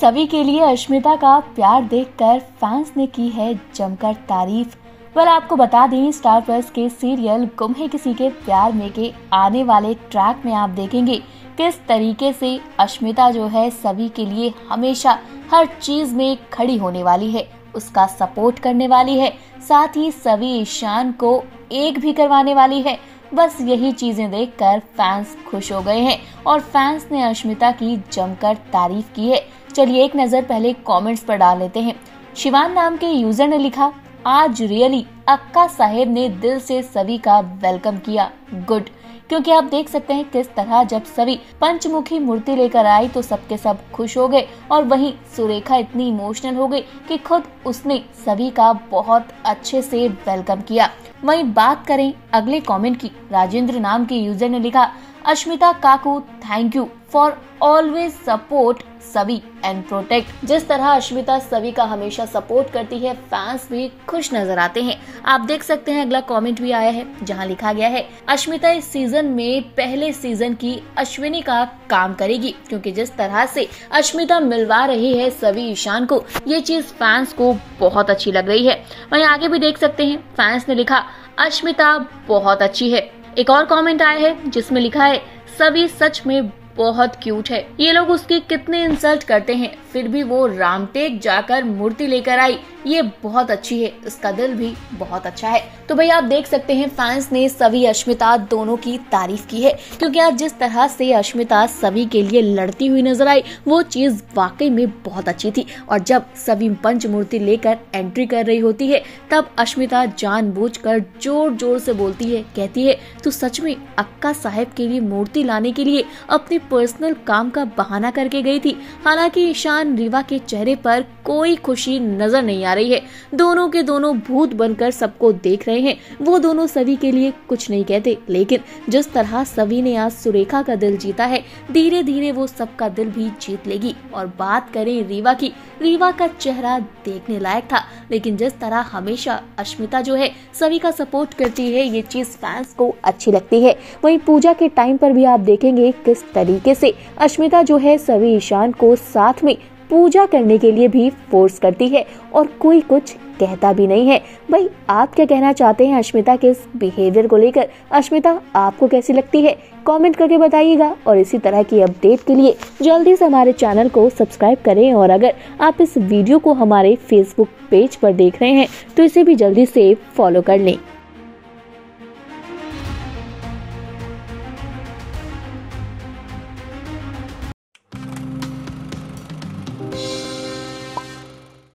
सभी के लिए अश्मिता का प्यार देखकर फैंस ने की है जमकर तारीफ़। वेल आपको बता दें स्टार प्लस के सीरियल गुम है किसी के प्यार में के आने वाले ट्रैक में आप देखेंगे किस तरीके से अश्मिता जो है सभी के लिए हमेशा हर चीज़ में खड़ी होने वाली है, उसका सपोर्ट करने वाली है, साथ ही सभी ईशान को एक भी करवाने वाली है। बस यही चीज़ें देखकर फैंस खुश हो गए हैं और फैंस ने अश्मिता की जमकर तारीफ़ की है। चलिए एक नज़र पहले कमेंट्स पर डाल लेते हैं। शिवान नाम के यूज़र ने लिखा, आज रियली अक्का साहेब ने दिल से सभी का वेलकम किया। गुड क्योंकि आप देख सकते हैं किस तरह जब सभी पंचमुखी मूर्ति लेकर आई तो सबके सब खुश हो गए और वहीं सुरेखा इतनी इमोशनल हो गई कि खुद उसने सभी का बहुत अच्छे से वेलकम किया। वहीं बात करें अगले कमेंट की। राजेंद्र नाम के यूज़र ने लिखा अश्मिता काकू thank you for always support सभी एंड प्रोटेक्ट जिस तरह अश्मिता सभी का हमेशा सपोर्ट करती है फैंस भी खुश नज़र आते हैं। आप देख सकते हैं अगला कमेंट भी आया है, जहाँ लिखा गया है अश्मिता इस सीज़न में पहले सीज़न की अश्विनी का काम करेगी, क्योंकि जिस तरह से अश्मिता मिलवा रही है सभी ईशान को, ये चीज़ फैंस को बहुत अच्छी लग रही है। वहीं आगे भी देख सकते हैं फैंस ने लिखा, अश्मिता बहुत अच्छी है। एक और कमेंट आया है, जिसमें लिखा है, सभी सच में बहुत क्यूट है। ये लोग उसके कितने इंसल्ट करते हैं, फिर भी वो रामटेक जाकर मूर्ति लेकर आई। ये बहुत अच्छी है, इसका दिल भी बहुत अच्छा है। तो भाई, आप देख सकते हैं फैंस ने सभी अश्मिता दोनों की तारीफ़ की है, क्योंकि आज जिस तरह से अश्मिता सभी के लिए लड़ती हुई नज़र आई, वो चीज़ वाकई में बहुत अच्छी थी। और जब सभी पंच मूर्ति लेकर एंट्री कर रही होती है, तब अश्मिता जान ज़ोर ज़ोर से बोलती है, कहती है, तू सच में अक्का साहेब के लिए मूर्ति लाने के लिए अपने पर्सनल काम का बहाना करके गई थी। हालाँकि ईशान रीवा के चेहरे पर कोई खुशी नज़र नहीं आ रही है। दोनों के दोनों भूत बनकर सबको देख रहे हैं। वो दोनों सभी के लिए कुछ नहीं कहते, लेकिन जिस तरह सभी ने आज सुरेखा का दिल जीता है धीरे धीरे वो सबका दिल भी जीत लेगी। और बात करें रीवा की, रीवा का चेहरा देखने लायक था, लेकिन जिस तरह हमेशा अश्मिता जो है, सभी का सपोर्ट करती है, ये चीज़ फैंस को अच्छी लगती है। वहीं पूजा के टाइम पर भी आप देखेंगे किस तरीके से अश्मिता जो है, सभी ईशान को साथ में पूजा करने के लिए भी फोर्स करती है और कोई कुछ कहता भी नहीं है। भाई आप क्या कहना चाहते हैं अश्मिता के इस बिहेवियर को लेकर? अश्मिता, आपको कैसी लगती है? कमेंट करके बताइएगा और इसी तरह की अपडेट के लिए जल्दी से हमारे चैनल को सब्सक्राइब करें और अगर आप इस वीडियो को हमारे फेसबुक पेज पर देख रहे हैं तो इसे भी जल्दी से फॉलो कर लें।